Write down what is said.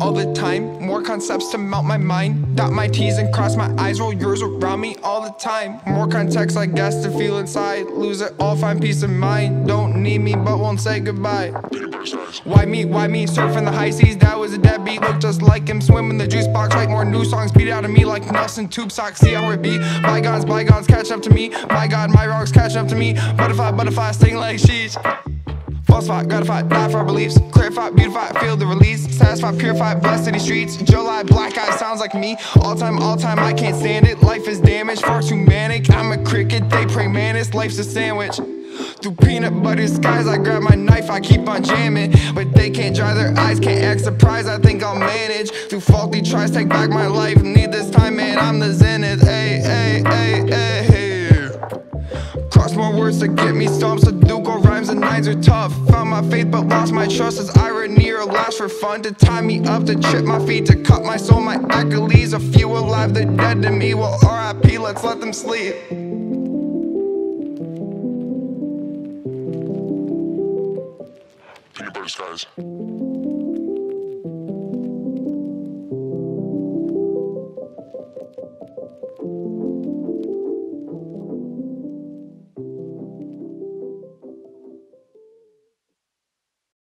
all the time. More concepts to melt my mind. Dot my T's and cross my eyes. Roll yours around me all the time. More context, I guess, to feel inside. Lose it all, find peace of mind. Don't need me, but won't say goodbye. Why me? Why me? Surfing the high seas, that was a deadbeat. Look just like him, swim in the juice box. Write more new songs, beat out of me like Nelson Tube Socks. See how it be? Bygones, bygones, catch up to me. My God, my rocks catch up to me. Butterfly, butterfly, sting like sheesh. Falsify, gratify, die for our beliefs. Clarify, beautify, feel the release. Satisfy, purified, blessed city streets. July, black eye sounds like me. All time, all time, I can't stand it. Life is damaged, far too manic. I'm a cricket, they pray mantis. Life's a sandwich. Through peanut butter skies, I grab my knife, I keep on jamming. But they can't dry their eyes, can't act surprised, I think I'll manage. Through faulty tries, take back my life. Need this time, man, I'm the zenith. Ay, ay, Cross more words to get me stumped. A duke rhymes and nines are tough Found my faith but lost my trust As irony or laughs for fun To tie me up, to trip my feet To cut my soul, my accolades A few alive, they're dead to me Well, R.I.P., let's let them sleep Peanut butter skies.